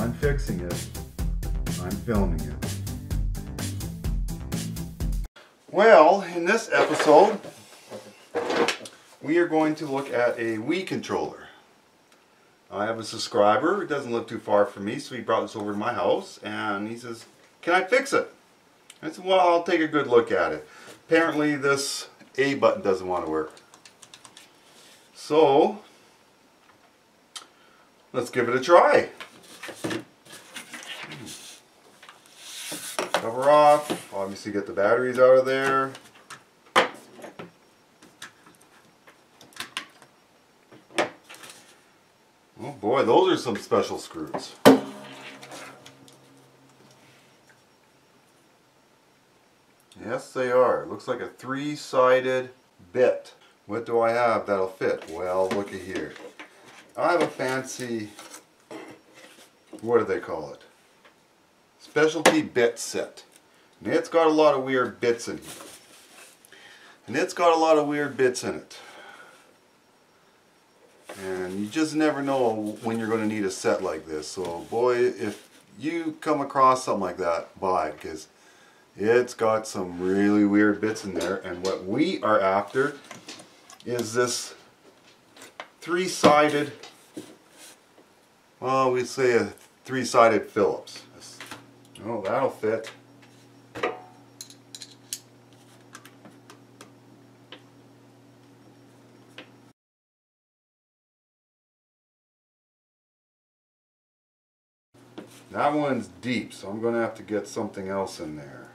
I'm fixing it. I'm filming it. Well, in this episode, we are going to look at a Wii controller. I have a subscriber, it doesn't live too far from me, so he brought this over to my house and he says, can I fix it? I said, well, I'll take a good look at it. Apparently this A button doesn't want to work. So, let's give it a try. Cover off, obviously get the batteries out of there. Oh boy, those are some special screws. Yes, they are. Looks like a three-sided bit. What do I have that'll fit? Well, looky here. I have a fancy, what do they call it? Specialty bit set. And it's got a lot of weird bits in here. And it's got a lot of weird bits in it. And you just never know when you're going to need a set like this. So boy, if you come across something like that, buy it. Because it's got some really weird bits in there. And what we are after is this three-sided, well, we say a three-sided Phillips. Oh, that'll fit. That one's deep, so I'm going to have to get something else in there.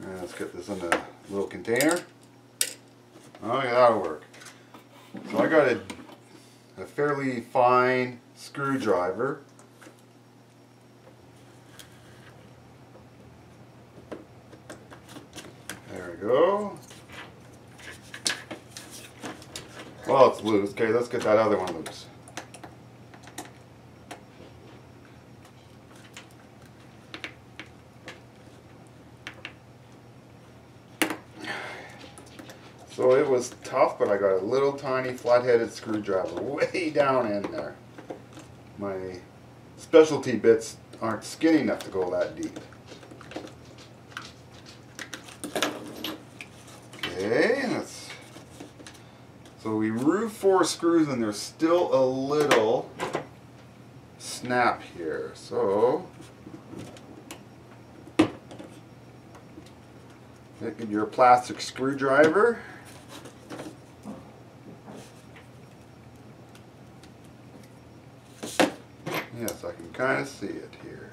And let's get this in a little container. Oh yeah, that'll work. So I got a, a fairly fine screwdriver. There we go. Well, it's loose. Okay, let's get that other one loose. So it was tough, but I got a little tiny flat-headed screwdriver way down in there. My specialty bits aren't skinny enough to go that deep. Okay, that's so we remove four screws and there's still a little snap here. So your plastic screwdriver. Yes, I see it here.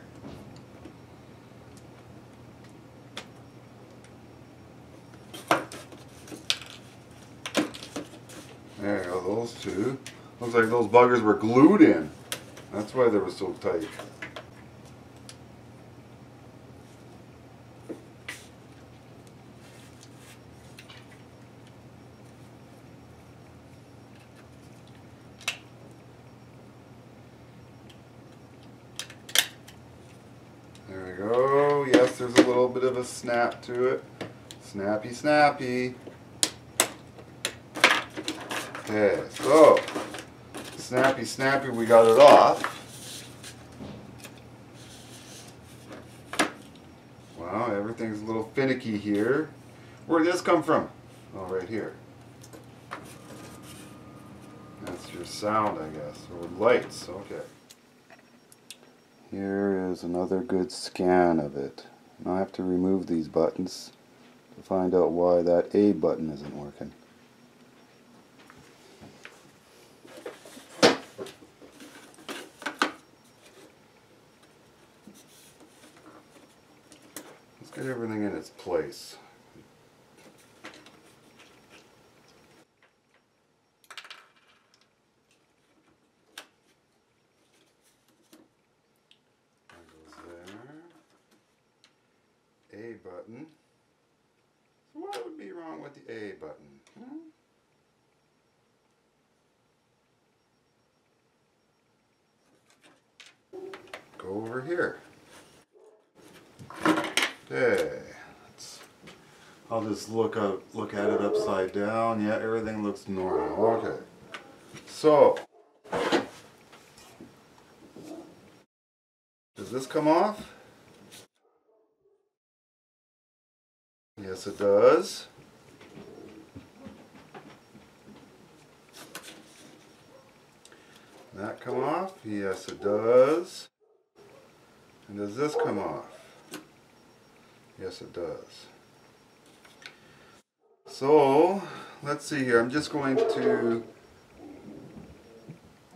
There you go, those two. Looks like those buggers were glued in. That's why they were so tight. There we go. Yes, there's a little bit of a snap to it. Snappy, snappy. Okay, so snappy, snappy, we got it off. Wow, everything's a little finicky here. Where did this come from? Oh, right here. That's your sound, I guess, or lights. Okay. Here is another good scan of it. Now I have to remove these buttons to find out why that A button isn't working. Let's get everything in its place. That goes there. A button. So what would be wrong with the A button? Hmm? Go over here. Okay. Let's, I'll just look up, look at it upside down. Yeah, everything looks normal. Okay. So Does this come off? Yes, it does. That come off? Yes, it does. And does this come off? Yes, it does. So, let's see here. I'm just going to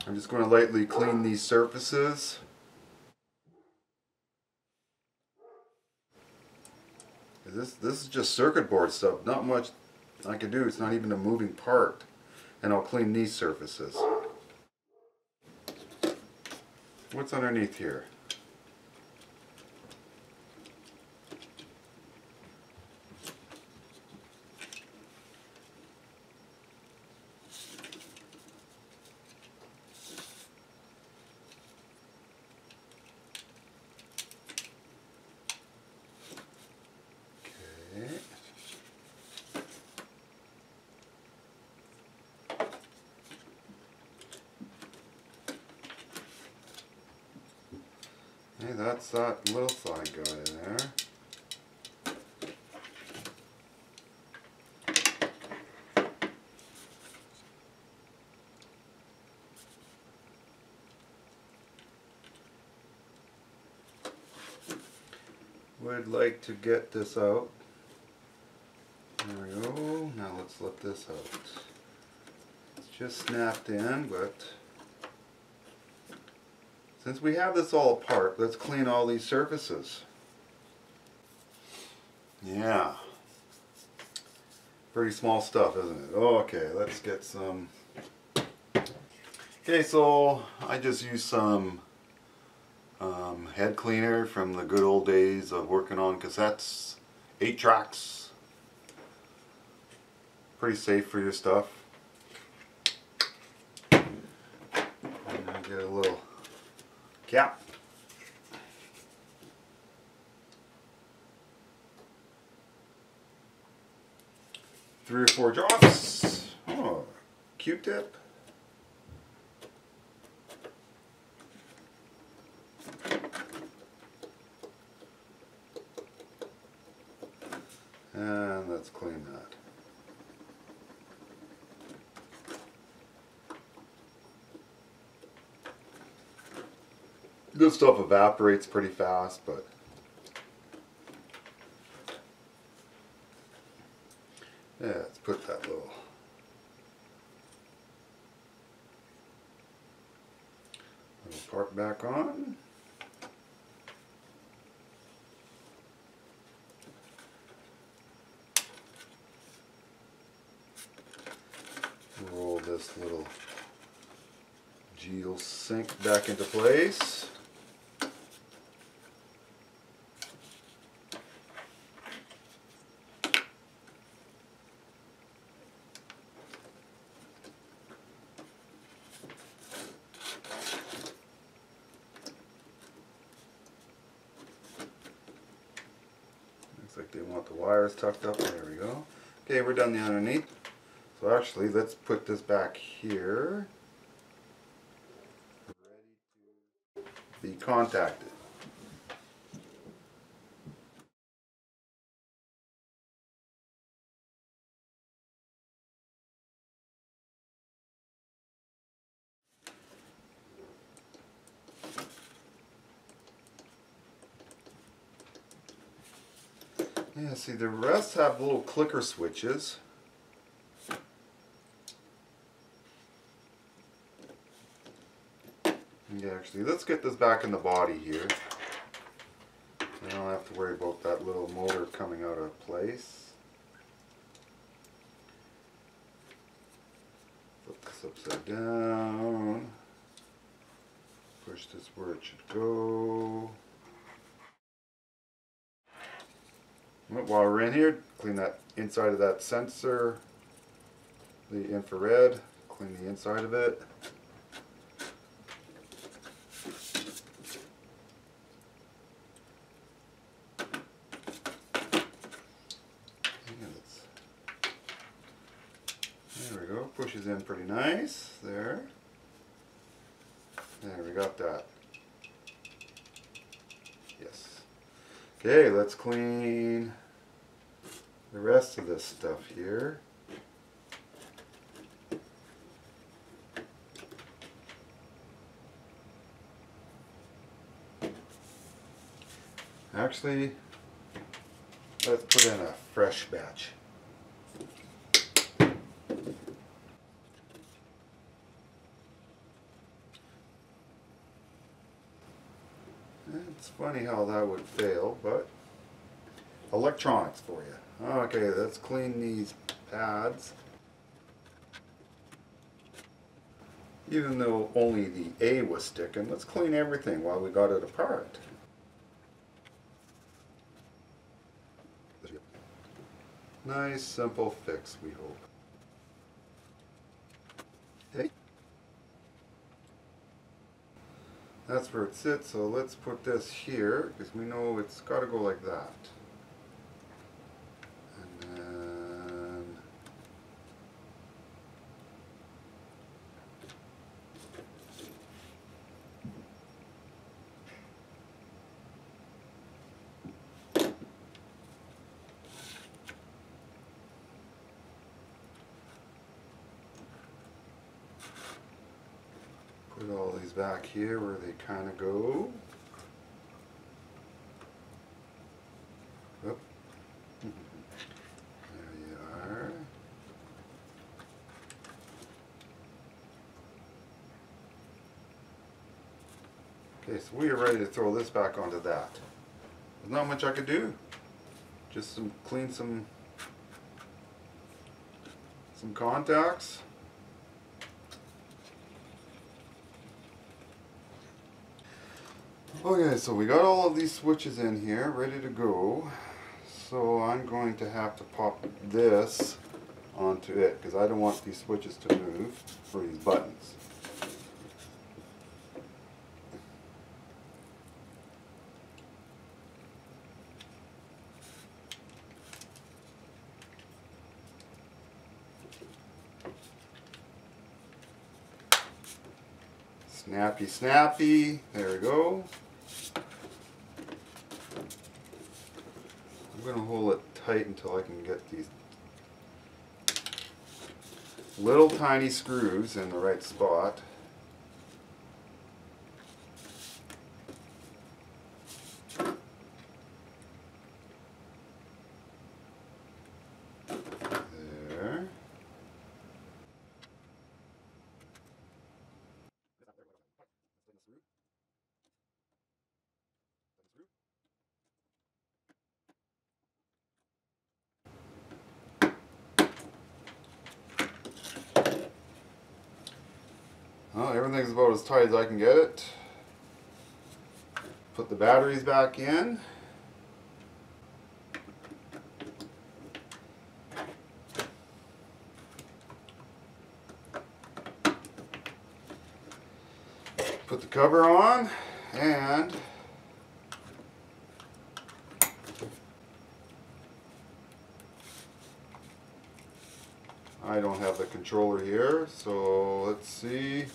I'm just going to lightly clean these surfaces. This, this is just circuit board stuff. Not much I can do. It's not even a moving part. And I'll clean these surfaces. What's underneath here? That's that little side guy there. Would like to get this out. There we go. Now let's let this out. It's just snapped in, but since we have this all apart, let's clean all these surfaces. Yeah. Pretty small stuff, isn't it? Okay, let's get some. Okay, so I just used some um, head cleaner from the good old days of working on cassettes, 8 tracks. Pretty safe for your stuff. And I get a little cap. Three or four drops. Oh, Q-tip. And let's clean that. This stuff evaporates pretty fast, but yeah, let's put that little little part back on. Roll this little G will sink back into place. Looks like they want the wires tucked up. There we go. Okay, we're done the underneath. So actually, let's put this back here. Ready to be contacted. Yeah, see the rest have little clicker switches. Yeah, actually, let's get this back in the body here. I don't have to worry about that little motor coming out of place. Flip this upside down. Push this where it should go. While we're in here, clean that inside of that sensor, the infrared, clean the inside of it. There we go, pushes in pretty nice, there. There, we got that. Yes. Okay, let's clean the rest of this stuff here. Actually, let's put in a fresh batch. It's funny how that would fail, but electronics for you. Okay, let's clean these pads. Even though only the A was sticking, let's clean everything while we got it apart. Nice, simple fix, we hope. Okay. That's where it sits, so let's put this here, because we know it's got to go like that. Put all these back here where they kind of go. There you are. Okay, so we are ready to throw this back onto that. There's not much I could do. Just some clean some some contacts. Okay, so we got all of these switches in here, ready to go. So I'm going to have to pop this onto it, because I don't want these switches to move, for these buttons. Snappy, snappy, there we go. I'm going to hold it tight until I can get these little tiny screws in the right spot. There. Well, everything's about as tight as I can get it. Put the batteries back in. Put the cover on and I don't have the controller here, so let's see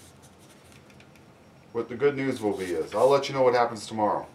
what the good news will be is. I'll let you know what happens tomorrow.